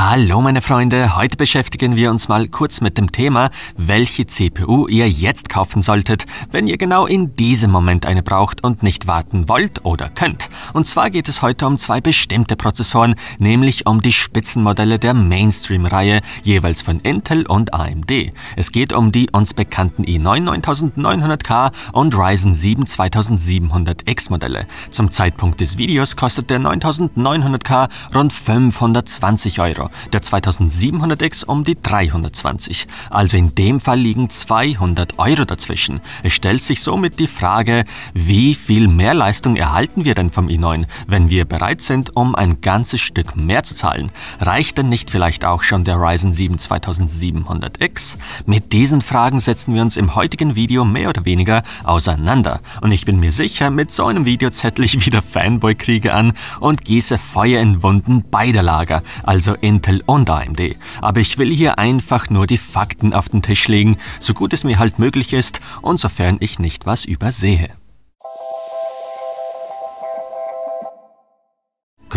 Hallo meine Freunde, heute beschäftigen wir uns mal kurz mit dem Thema, welche CPU ihr jetzt kaufen solltet, wenn ihr genau in diesem Moment eine braucht und nicht warten wollt oder könnt. Und zwar geht es heute um zwei bestimmte Prozessoren, nämlich um die Spitzenmodelle der Mainstream-Reihe, jeweils von Intel und AMD. Es geht um die uns bekannten i9 9900K und Ryzen 7 2700X Modelle. Zum Zeitpunkt des Videos kostet der 9900K rund 520 Euro der 2700X um die 320. Also in dem Fall liegen 200 Euro dazwischen. Es stellt sich somit die Frage, wie viel mehr Leistung erhalten wir denn vom i9, wenn wir bereit sind, um ein ganzes Stück mehr zu zahlen? Reicht denn nicht vielleicht auch schon der Ryzen 7 2700X? Mit diesen Fragen setzen wir uns im heutigen Video mehr oder weniger auseinander. Und ich bin mir sicher, mit so einem Video zettel ich wieder Fanboy-Kriege an und gieße Feuer in Wunden beider Lager, also in Intel und AMD. Aber ich will hier einfach nur die Fakten auf den Tisch legen, so gut es mir halt möglich ist und sofern ich nicht was übersehe.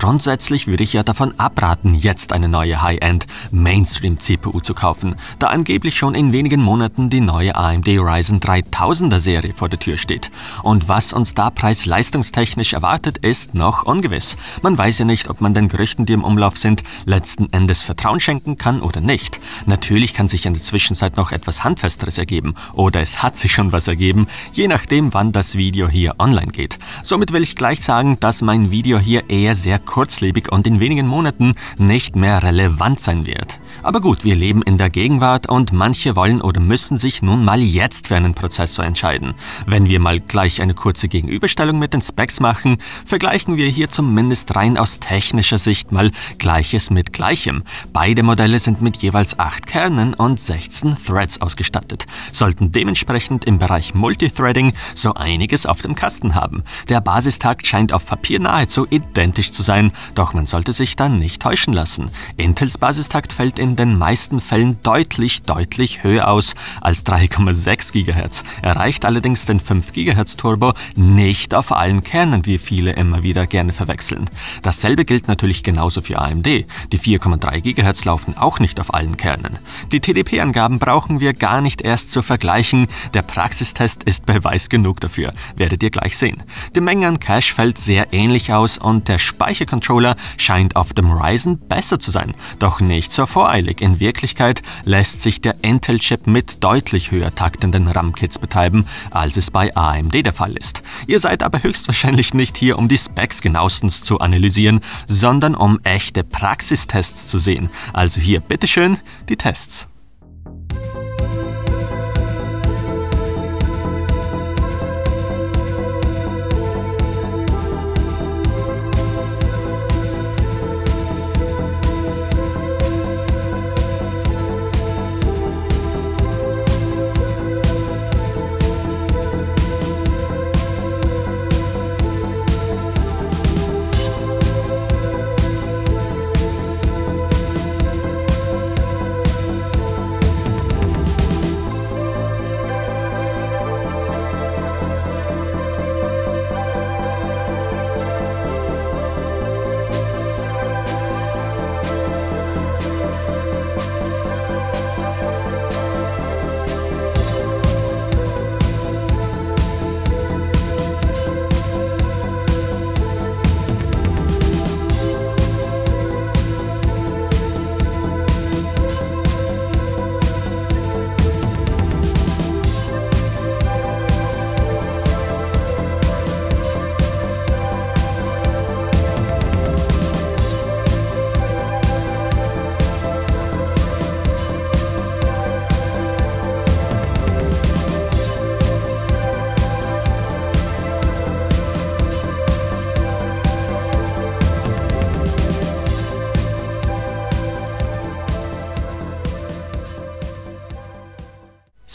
Grundsätzlich würde ich ja davon abraten, jetzt eine neue High-End Mainstream-CPU zu kaufen, da angeblich schon in wenigen Monaten die neue AMD Ryzen 3000er Serie vor der Tür steht. Und was uns da preis-leistungstechnisch erwartet, ist noch ungewiss. Man weiß ja nicht, ob man den Gerüchten, die im Umlauf sind, letzten Endes Vertrauen schenken kann oder nicht. Natürlich kann sich in der Zwischenzeit noch etwas Handfesteres ergeben oder es hat sich schon was ergeben, je nachdem wann das Video hier online geht. Somit will ich gleich sagen, dass mein Video hier eher sehr kurzlebig und in wenigen Monaten nicht mehr relevant sein wird. Aber gut, wir leben in der Gegenwart und manche wollen oder müssen sich nun mal jetzt für einen Prozessor entscheiden. Wenn wir mal gleich eine kurze Gegenüberstellung mit den Specs machen, vergleichen wir hier zumindest rein aus technischer Sicht mal Gleiches mit Gleichem. Beide Modelle sind mit jeweils 8 Kernen und 16 Threads ausgestattet, sollten dementsprechend im Bereich Multithreading so einiges auf dem Kasten haben. Der Basistakt scheint auf Papier nahezu identisch zu sein, doch man sollte sich dann nicht täuschen lassen. Intels Basistakt fällt in den meisten Fällen deutlich, deutlich höher aus als 3,6 GHz, erreicht allerdings den 5 GHz Turbo nicht auf allen Kernen, wie viele immer wieder gerne verwechseln. Dasselbe gilt natürlich genauso für AMD. Die 4,3 GHz laufen auch nicht auf allen Kernen. Die TDP-Angaben brauchen wir gar nicht erst zu vergleichen, der Praxistest ist Beweis genug dafür, werdet ihr gleich sehen. Die Menge an Cache fällt sehr ähnlich aus und der Speicher Controller scheint auf dem Ryzen besser zu sein, doch nicht so voreilig. In Wirklichkeit lässt sich der Intel-Chip mit deutlich höher taktenden RAM-Kits betreiben, als es bei AMD der Fall ist. Ihr seid aber höchstwahrscheinlich nicht hier, um die Specs genauestens zu analysieren, sondern um echte Praxistests zu sehen. Also hier bitteschön die Tests.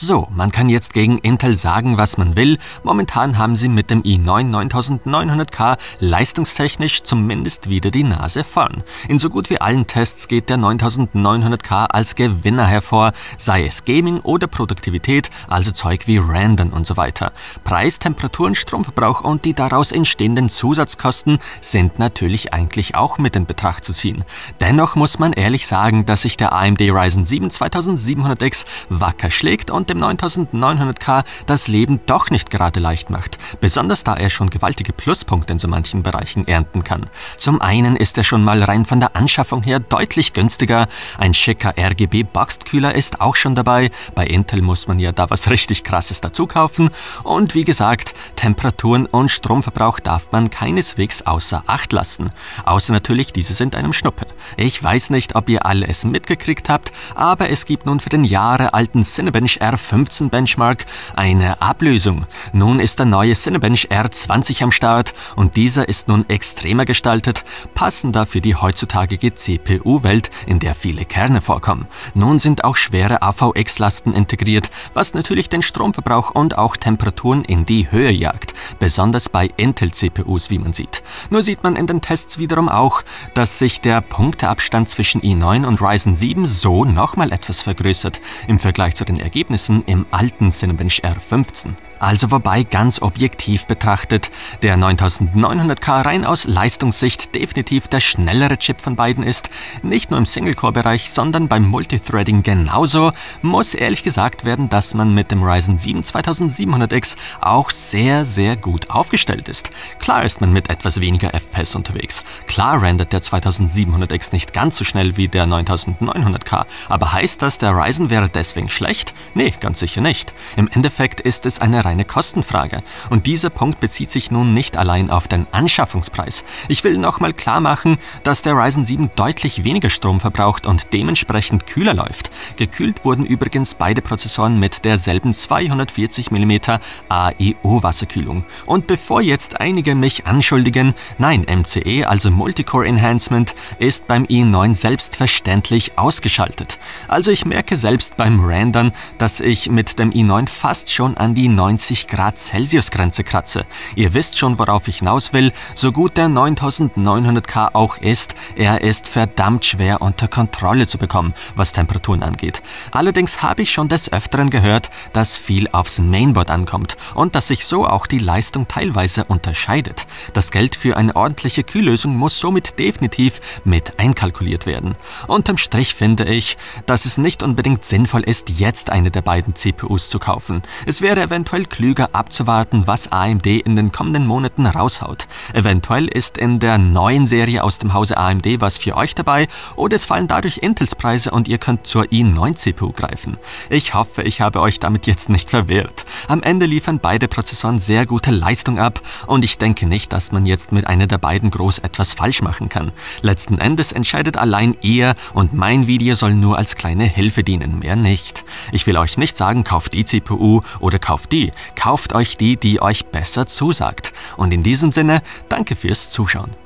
So, man kann jetzt gegen Intel sagen, was man will. Momentan haben sie mit dem i9 9900K leistungstechnisch zumindest wieder die Nase vorn. In so gut wie allen Tests geht der 9900K als Gewinner hervor, sei es Gaming oder Produktivität, also Zeug wie Random und so weiter. Preis, Temperaturen, Stromverbrauch und die daraus entstehenden Zusatzkosten sind natürlich eigentlich auch mit in Betracht zu ziehen. Dennoch muss man ehrlich sagen, dass sich der AMD Ryzen 7 2700X wacker schlägt und dem 9900K das Leben doch nicht gerade leicht macht, besonders da er schon gewaltige Pluspunkte in so manchen Bereichen ernten kann. Zum einen ist er schon mal rein von der Anschaffung her deutlich günstiger, ein schicker RGB Boxed Kühler ist auch schon dabei, bei Intel muss man ja da was richtig krasses dazu kaufen und wie gesagt, Temperaturen und Stromverbrauch darf man keineswegs außer Acht lassen, außer natürlich diese sind einem Schnuppe. Ich weiß nicht, ob ihr alle es mitgekriegt habt, aber es gibt nun für den jahrealten Cinebench R15 Benchmark eine Ablösung. Nun ist der neue Cinebench R20 am Start und dieser ist nun extremer gestaltet, passender für die heutzutage CPU-Welt, in der viele Kerne vorkommen. Nun sind auch schwere AVX-Lasten integriert, was natürlich den Stromverbrauch und auch Temperaturen in die Höhe jagt, besonders bei Intel-CPUs, wie man sieht. Nur sieht man in den Tests wiederum auch, dass sich der Punkteabstand zwischen i9 und Ryzen 7 so nochmal etwas vergrößert im Vergleich zu den Ergebnissen im alten Cinebench R15. Also wobei ganz objektiv betrachtet der 9900K rein aus Leistungssicht definitiv der schnellere Chip von beiden ist, nicht nur im Single-Core-Bereich, sondern beim Multithreading genauso, muss ehrlich gesagt werden, dass man mit dem Ryzen 7 2700X auch sehr, sehr gut aufgestellt ist. Klar ist man mit etwas weniger FPS unterwegs, klar rendert der 2700X nicht ganz so schnell wie der 9900K, aber heißt das, der Ryzen wäre deswegen schlecht? Nee, ganz sicher nicht. Im Endeffekt ist es eine reine Kostenfrage. Und dieser Punkt bezieht sich nun nicht allein auf den Anschaffungspreis. Ich will nochmal klar machen, dass der Ryzen 7 deutlich weniger Strom verbraucht und dementsprechend kühler läuft. Gekühlt wurden übrigens beide Prozessoren mit derselben 240 mm AEO-Wasserkühlung. Und bevor jetzt einige mich anschuldigen, nein, MCE, also Multicore Enhancement, ist beim i9 selbstverständlich ausgeschaltet. Also ich merke selbst beim Rendern, dass ich mit dem i9 fast schon an die 90 90 Grad Celsius Grenze kratze. Ihr wisst schon, worauf ich hinaus will. So gut der 9900K auch ist, er ist verdammt schwer unter Kontrolle zu bekommen, was Temperaturen angeht. Allerdings habe ich schon des Öfteren gehört, dass viel aufs Mainboard ankommt und dass sich so auch die Leistung teilweise unterscheidet. Das Geld für eine ordentliche Kühllösung muss somit definitiv mit einkalkuliert werden. Unterm Strich finde ich, dass es nicht unbedingt sinnvoll ist, jetzt eine der beiden CPUs zu kaufen. Es wäre eventuell klüger abzuwarten, was AMD in den kommenden Monaten raushaut. Eventuell ist in der neuen Serie aus dem Hause AMD was für euch dabei oder es fallen dadurch Intels Preise und ihr könnt zur i9 CPU greifen. Ich hoffe, ich habe euch damit jetzt nicht verwirrt. Am Ende liefern beide Prozessoren sehr gute Leistung ab und ich denke nicht, dass man jetzt mit einer der beiden groß etwas falsch machen kann. Letzten Endes entscheidet allein ihr und mein Video soll nur als kleine Hilfe dienen, mehr nicht. Ich will euch nicht sagen, kauft die CPU oder kauft die kauft euch die, die euch besser zusagt. Und in diesem Sinne, danke fürs Zuschauen.